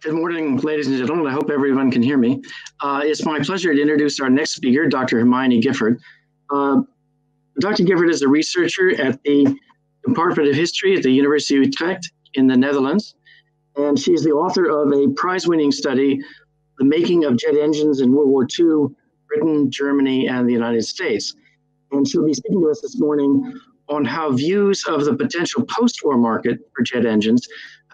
Good morning, ladies and gentlemen. I hope everyone can hear me. Uh, it's my pleasure to introduce our next speaker, Dr. Hermione Giffard. Uh, Dr. Giffard is a researcher at the Department of History at the University of Utrecht in the Netherlands, and she is the author of a prize-winning study, The Making of Jet Engines in World War II, Britain, Germany, and the United States. And she'll be speaking to us this morning on how views of the potential post-war market for jet engines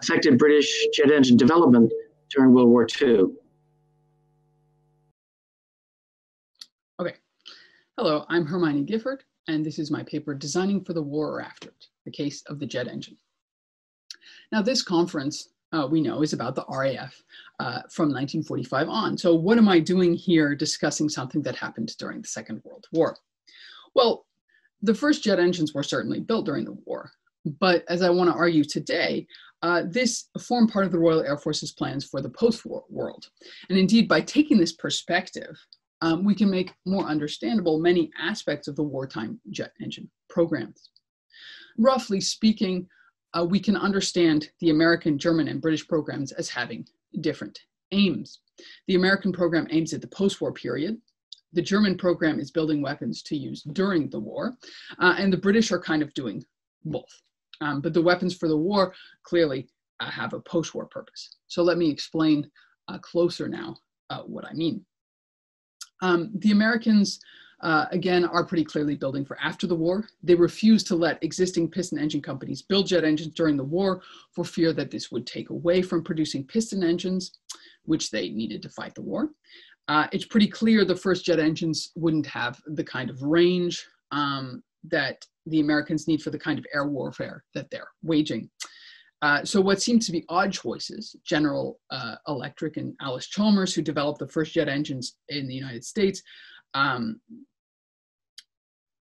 affected British jet engine development during World War II. Okay. Hello, I'm Hermione Giffard, and this is my paper, Designing for the War or After It, the Case of the Jet Engine. Now, this conference, uh, we know, is about the RAF uh, from 1945 on. So what am I doing here discussing something that happened during the Second World War? Well, the first jet engines were certainly built during the war, but as I want to argue today, uh, this formed part of the Royal Air Force's plans for the post-war world. And indeed, by taking this perspective, um, we can make more understandable many aspects of the wartime jet engine programs. Roughly speaking, uh, we can understand the American, German, and British programs as having different aims. The American program aims at the post-war period. The German program is building weapons to use during the war, uh, and the British are kind of doing both. Um, but the weapons for the war clearly uh, have a post-war purpose. So let me explain uh, closer now uh, what I mean. Um, the Americans, uh, again, are pretty clearly building for after the war. They refuse to let existing piston engine companies build jet engines during the war for fear that this would take away from producing piston engines, which they needed to fight the war. Uh, it's pretty clear the first jet engines wouldn't have the kind of range um, that the Americans need for the kind of air warfare that they're waging. Uh, so what seemed to be odd choices, General uh, Electric and Allis Chalmers, who developed the first jet engines in the United States, um,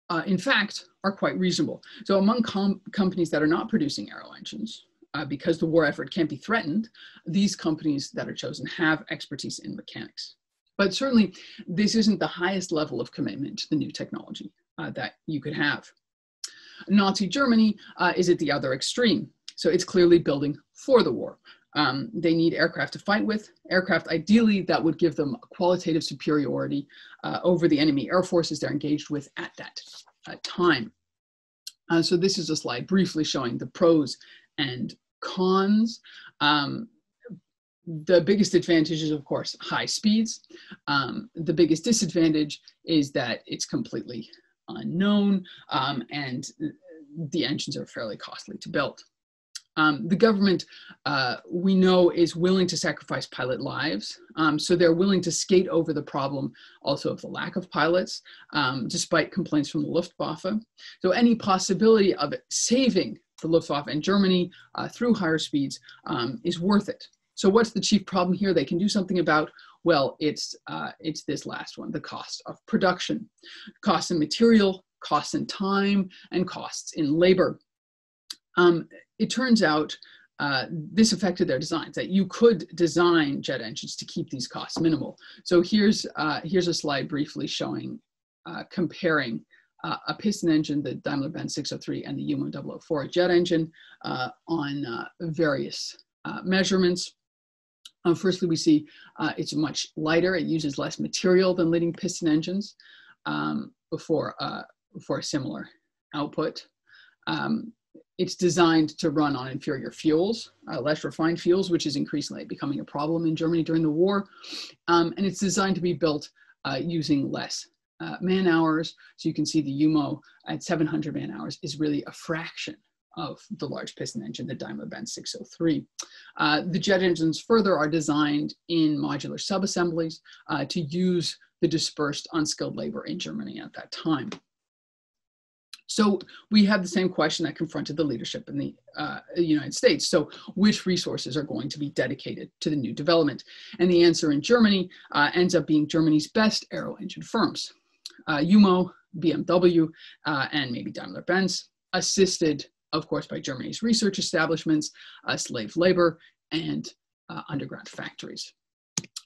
uh, in fact, are quite reasonable. So among com companies that are not producing aero engines, uh, because the war effort can't be threatened, these companies that are chosen have expertise in mechanics. But certainly, this isn't the highest level of commitment to the new technology uh, that you could have. Nazi Germany uh, is at the other extreme. So it's clearly building for the war. Um, they need aircraft to fight with, aircraft ideally that would give them qualitative superiority uh, over the enemy air forces they're engaged with at that uh, time. Uh, so this is a slide briefly showing the pros and cons. Um, the biggest advantage is, of course, high speeds. Um, the biggest disadvantage is that it's completely unknown um, and the engines are fairly costly to build. Um, the government, uh, we know, is willing to sacrifice pilot lives. Um, so they're willing to skate over the problem also of the lack of pilots, um, despite complaints from the Luftwaffe. So any possibility of saving the Luftwaffe and Germany uh, through higher speeds um, is worth it. So what's the chief problem here they can do something about? Well, it's, uh, it's this last one, the cost of production. Costs in material, costs in time, and costs in labor. Um, it turns out uh, this affected their designs, that you could design jet engines to keep these costs minimal. So here's, uh, here's a slide briefly showing, uh, comparing uh, a piston engine, the Daimler-Benz 603 and the Jumo 004 jet engine uh, on uh, various measurements. Firstly, we see it's much lighter. It uses less material than leading piston engines um, for, for a similar output. Um, it's designed to run on inferior fuels, uh, less refined fuels, which is increasingly becoming a problem in Germany during the war. Um, and it's designed to be built uh, using less uh, man hours. So you can see the Jumo at 700 man hours is really a fraction of the large piston engine, the Daimler-Benz 603. Uh, the jet engines further are designed in modular subassemblies uh, to use the dispersed unskilled labor in Germany at that time. So we have the same question that confronted the leadership in the uh, United States. So which resources are going to be dedicated to the new development? And the answer in Germany uh, ends up being Germany's best aero engine firms, uh, Jumo, BMW, uh, and maybe Daimler-Benz, assisted, of course, by Germany's research establishments, uh, slave labor, and uh, underground factories.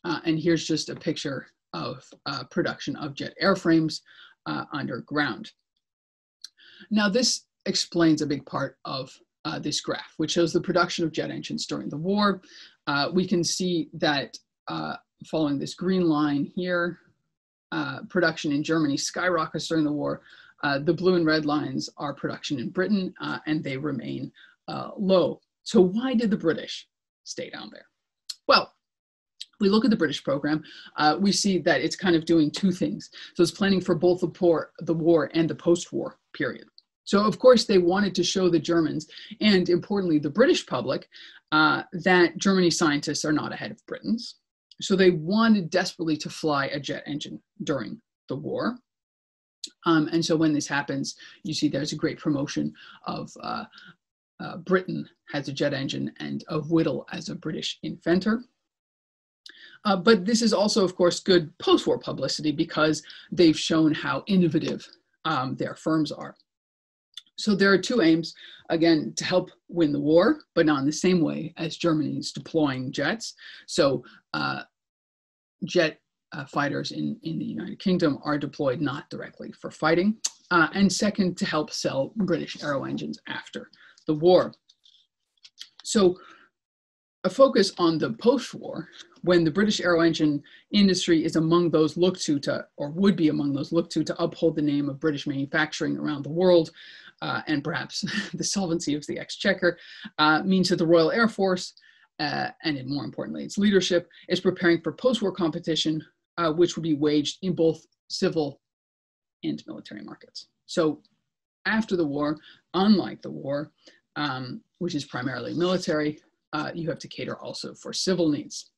and here's just a picture of production of jet airframes underground. Now, this explains a big part of uh, this graph, which shows the production of jet engines during the war. uh, we can see that uh, following this green line here, uh, production in Germany skyrockets during the war. Uh, the blue and red lines are production in Britain, uh, and they remain low. So why did the British stay down there? Well, we look at the British program, uh, we see that it's kind of doing two things. So it's planning for both the, poor, the war and the post-war period. So of course they wanted to show the Germans and importantly the British public uh, that Germany scientists are not ahead of Britain's. So they wanted desperately to fly a jet engine during the war. Um, and so when this happens, you see there's a great promotion of uh, uh, Britain has a jet engine and of Whittle as a British inventor. Uh, but this is also, of course, good post-war publicity because they've shown how innovative um, their firms are. So there are two aims, again, to help win the war, but not in the same way as Germany's deploying jets. So uh, jet uh, fighters in, in the United Kingdom are deployed not directly for fighting, uh, and second, to help sell British aero engines after the war. So a focus on the post-war, when the British aero engine industry is among those looked to, to, or would be among those looked to, to uphold the name of British manufacturing around the world, uh, and perhaps the solvency of the exchequer, uh, means that the Royal Air Force, uh, and more importantly, its leadership, is preparing for post-war competition, uh, which would be waged in both civil and military markets. So after the war, unlike the war, um, which is primarily military, uh, you have to cater also for civil needs.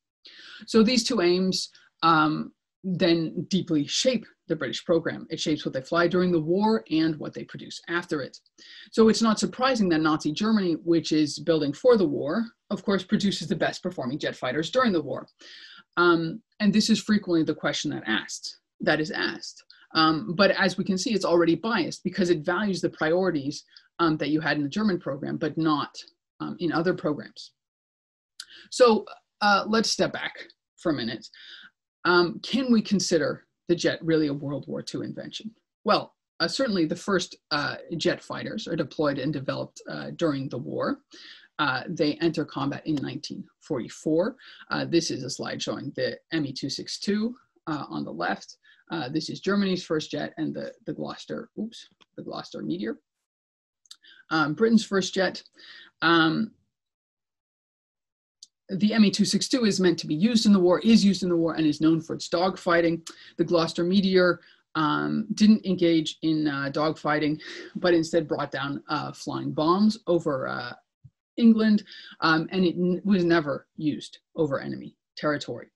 So these two aims um, then deeply shape the British program. It shapes what they fly during the war and what they produce after it. So it's not surprising that Nazi Germany, which is building for the war, of course, produces the best performing jet fighters during the war. Um, and this is frequently the question that asked, that is asked. Um, but as we can see, it's already biased because it values the priorities um, that you had in the German program, but not um, in other programs. So uh, let's step back for a minute. Um, can we consider the jet really a World War II invention? Well, uh, certainly the first uh, jet fighters are deployed and developed uh, during the war. Uh, they enter combat in 1944. Uh, this is a slide showing the Me-262 on the left. this is Germany's first jet and the, the Gloster, oops, the Gloster Meteor. Um, Britain's first jet. Um, the Me-262 is meant to be used in the war, is used in the war, and is known for its dogfighting. The Gloster Meteor um, didn't engage in uh, dogfighting, but instead brought down uh, flying bombs over uh, England, um, and it was never used over enemy territory.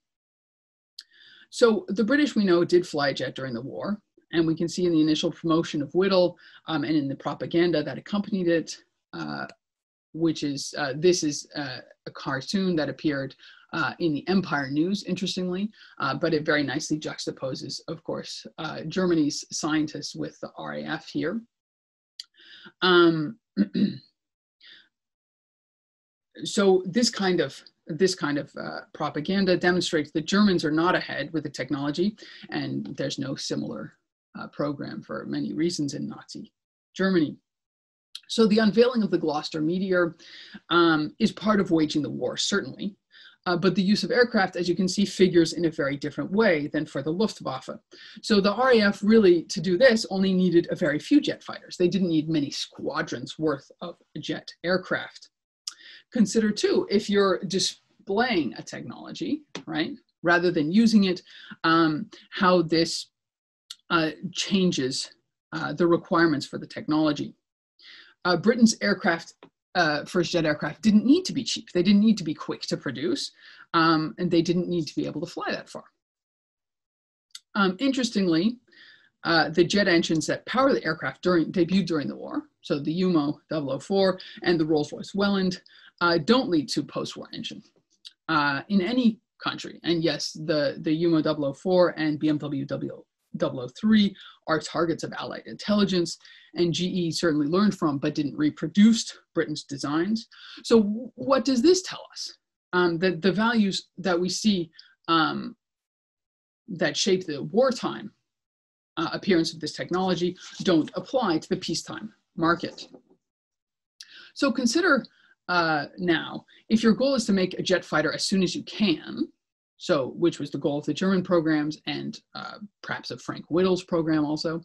So the British, we know, did fly jet during the war, and we can see in the initial promotion of Whittle um, and in the propaganda that accompanied it, uh, which is, uh, this is uh, a cartoon that appeared uh, in the Empire News, interestingly, uh, but it very nicely juxtaposes, of course, uh, Germany's scientists with the RAF here. Um, so this kind of this kind of uh, propaganda demonstrates that Germans are not ahead with the technology, and there's no similar uh, program for many reasons in Nazi Germany. So the unveiling of the Gloster Meteor um, is part of waging the war, certainly. Uh, but the use of aircraft, as you can see, figures in a very different way than for the Luftwaffe. So the RAF really, to do this, only needed a very few jet fighters. They didn't need many squadrons worth of jet aircraft. Consider too, if you're displaying a technology, right, rather than using it, um, how this uh, changes uh, the requirements for the technology uh, Britain's aircraft, uh, first jet aircraft, didn't need to be cheap. They didn't need to be quick to produce, um, and they didn't need to be able to fly that far. Um, interestingly, uh, the jet engines that power the aircraft during debuted during the war, so the Jumo 004 and the Rolls-Royce Welland, uh, don't lead to post-war engine uh, in any country. And yes, the, the Jumo 004 and BMW 003 are targets of Allied intelligence, and GE certainly learned from but didn't reproduce Britain's designs. So what does this tell us? Um, that the values that we see um, that shape the wartime uh, appearance of this technology don't apply to the peacetime market. So consider uh, now, if your goal is to make a jet fighter as soon as you can, so which was the goal of the German programs and uh, perhaps of Frank Whittle's program also,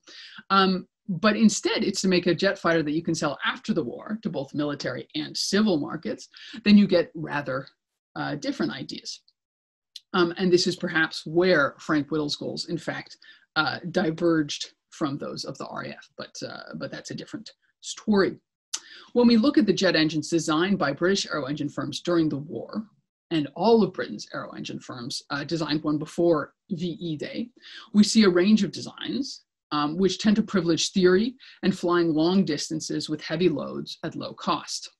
um, but instead it's to make a jet fighter that you can sell after the war to both military and civil markets, then you get rather uh, different ideas. Um, and this is perhaps where Frank Whittle's goals, in fact, uh, diverged from those of the RAF, but, uh, but that's a different story. When we look at the jet engines designed by British aero engine firms during the war, and all of Britain's aero engine firms uh, designed one before VE Day, we see a range of designs um, which tend to privilege theory and flying long distances with heavy loads at low cost.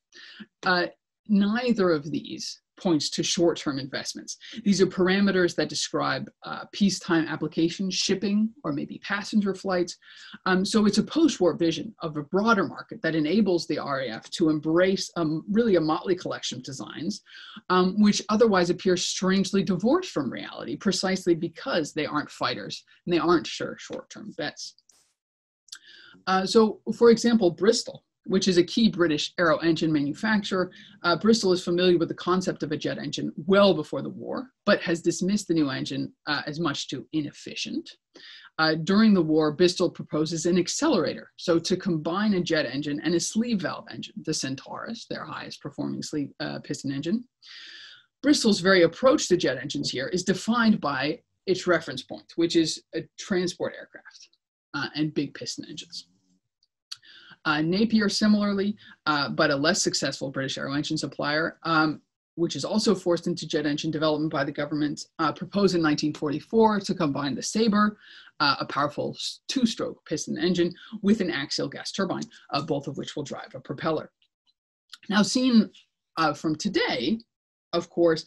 Uh, neither of these points to short-term investments. These are parameters that describe uh, peacetime applications, shipping, or maybe passenger flights. Um, so it's a post-war vision of a broader market that enables the RAF to embrace um, really a motley collection of designs, um, which otherwise appear strangely divorced from reality, precisely because they aren't fighters and they aren't sure short-term bets. Uh, so, for example, Bristol which is a key British aero engine manufacturer. Uh, Bristol is familiar with the concept of a jet engine well before the war, but has dismissed the new engine uh, as much too inefficient. Uh, during the war, Bristol proposes an accelerator, so to combine a jet engine and a sleeve valve engine, the Centaurus, their highest performing sleeve uh, piston engine. Bristol's very approach to jet engines here is defined by its reference point, which is a transport aircraft uh, and big piston engines. Uh, Napier, similarly, uh, but a less successful British aero engine supplier, um, which is also forced into jet engine development by the government, uh, proposed in 1944 to combine the Sabre, uh, a powerful two-stroke piston engine, with an axial gas turbine, uh, both of which will drive a propeller. Now, seen uh, from today, of course,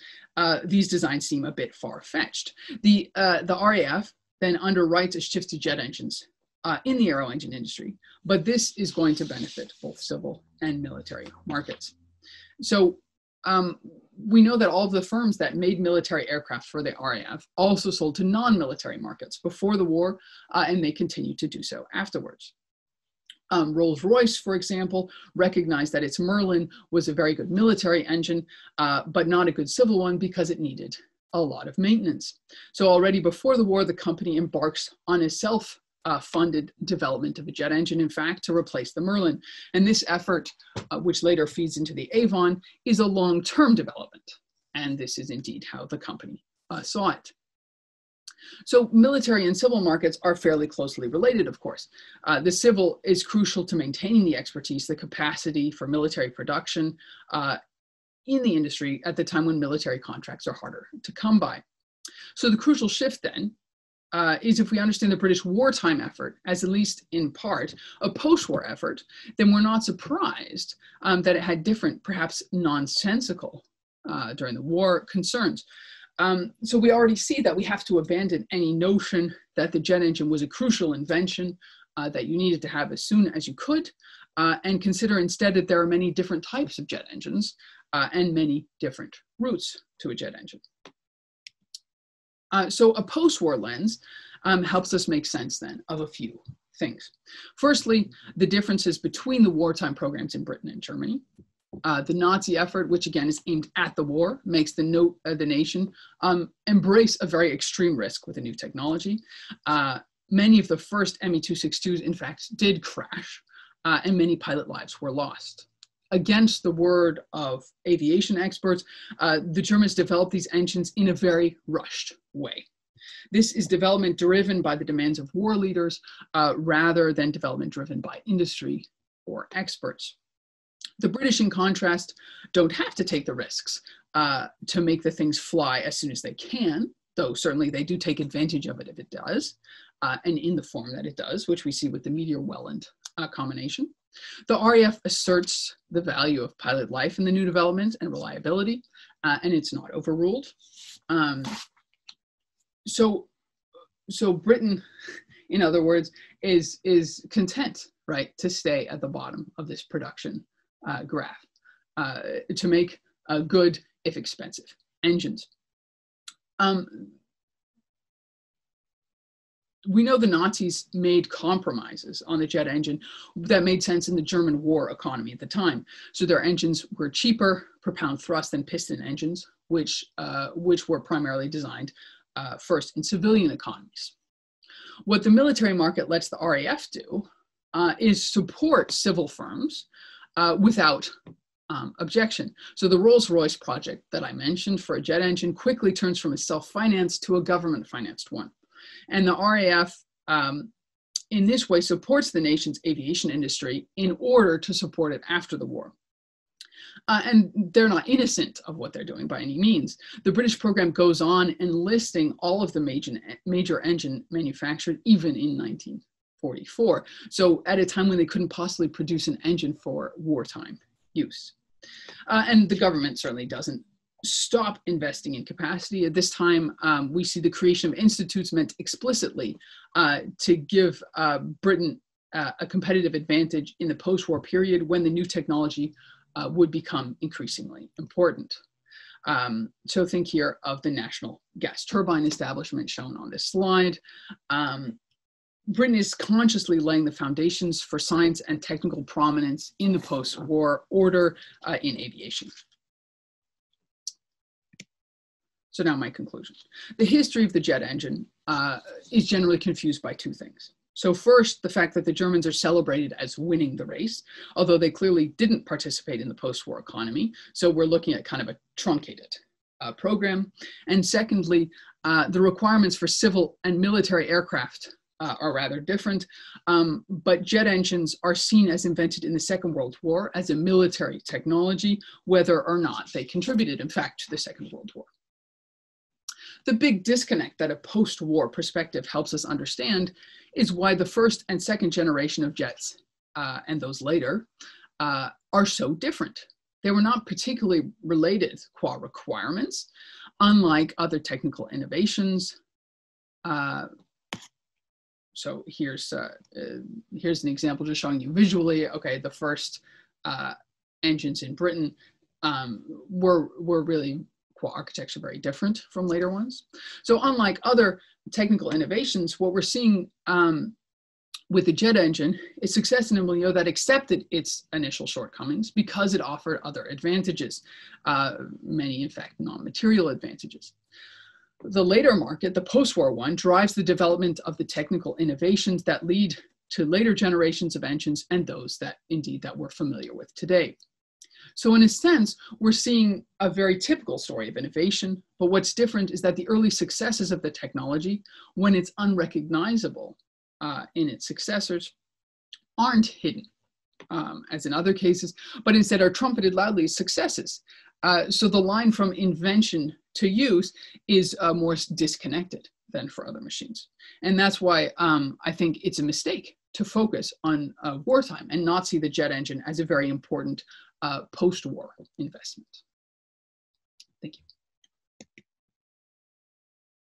these designs seem a bit far-fetched. The, the RAF then underwrites a shift to jet engines uh, in the aero engine industry, but this is going to benefit both civil and military markets. So um, we know that all of the firms that made military aircraft for the RAF also sold to non-military markets before the war, uh, and they continue to do so afterwards. Um, Rolls-Royce, for example, recognized that its Merlin was a very good military engine, uh, but not a good civil one because it needed a lot of maintenance. So already before the war, the company embarks on a self uh, funded development of a jet engine, in fact, to replace the Merlin. And this effort, uh, which later feeds into the Avon, is a long-term development. And this is indeed how the company uh, saw it. So military and civil markets are fairly closely related, of course. Uh, the civil is crucial to maintaining the expertise, the capacity for military production uh, in the industry at the time when military contracts are harder to come by. So the crucial shift then uh, is if we understand the British wartime effort as at least in part a post-war effort, then we're not surprised um, that it had different, perhaps nonsensical uh, during the war concerns. Um, so we already see that we have to abandon any notion that the jet engine was a crucial invention uh, that you needed to have as soon as you could, uh, and consider instead that there are many different types of jet engines uh, and many different routes to a jet engine. Uh, so a post-war lens um, helps us make sense then of a few things. Firstly, the differences between the wartime programs in Britain and Germany. Uh, the Nazi effort, which again is aimed at the war, makes the note uh, the nation um, embrace a very extreme risk with a new technology. Uh, many of the first Me-262s, in fact, did crash, uh, and many pilot lives were lost against the word of aviation experts, uh, the Germans developed these engines in a very rushed way. This is development driven by the demands of war leaders uh, rather than development driven by industry or experts. The British, in contrast, don't have to take the risks uh, to make the things fly as soon as they can, though certainly they do take advantage of it if it does, uh, and in the form that it does, which we see with the Meteor Welland uh, combination. The RAF asserts the value of pilot life in the new development and reliability, uh, and it's not overruled. Um, so, so Britain, in other words, is is content, right, to stay at the bottom of this production uh, graph uh, to make a good, if expensive, engines. Um, we know the Nazis made compromises on the jet engine that made sense in the German war economy at the time. So their engines were cheaper per pound thrust than piston engines, which, uh, which were primarily designed uh, first in civilian economies. What the military market lets the RAF do uh, is support civil firms uh, without um, objection. So the Rolls-Royce project that I mentioned for a jet engine quickly turns from a self-financed to a government-financed one. And the RAF um, in this way supports the nation's aviation industry in order to support it after the war. Uh, and they're not innocent of what they're doing by any means. The British program goes on enlisting all of the major, major engine manufactured even in 1944. So at a time when they couldn't possibly produce an engine for wartime use. Uh, and the government certainly doesn't stop investing in capacity. At this time, um, we see the creation of institutes meant explicitly uh, to give uh, Britain uh, a competitive advantage in the post-war period when the new technology uh, would become increasingly important. Um, so think here of the national gas turbine establishment shown on this slide. Um, Britain is consciously laying the foundations for science and technical prominence in the post-war order uh, in aviation. So now my conclusion. The history of the jet engine uh, is generally confused by two things. So first, the fact that the Germans are celebrated as winning the race, although they clearly didn't participate in the post-war economy. So we're looking at kind of a truncated uh, program. And secondly, uh, the requirements for civil and military aircraft uh, are rather different, um, but jet engines are seen as invented in the Second World War as a military technology, whether or not they contributed, in fact, to the Second World War. The big disconnect that a post-war perspective helps us understand is why the first and second generation of jets, uh, and those later, uh, are so different. They were not particularly related qua requirements, unlike other technical innovations. Uh, so here's, uh, uh, here's an example just showing you visually, okay, the first uh, engines in Britain um, were, were really architecture very different from later ones. So unlike other technical innovations, what we're seeing um, with the jet engine is success in a milieu that accepted its initial shortcomings because it offered other advantages, uh, many in fact non-material advantages. The later market, the post-war one, drives the development of the technical innovations that lead to later generations of engines and those that indeed that we're familiar with today. So in a sense, we're seeing a very typical story of innovation, but what's different is that the early successes of the technology, when it's unrecognizable uh, in its successors, aren't hidden, um, as in other cases, but instead are trumpeted loudly as successes. Uh, so the line from invention to use is uh, more disconnected than for other machines. And that's why um, I think it's a mistake to focus on uh, wartime and not see the jet engine as a very important uh, post-war investment.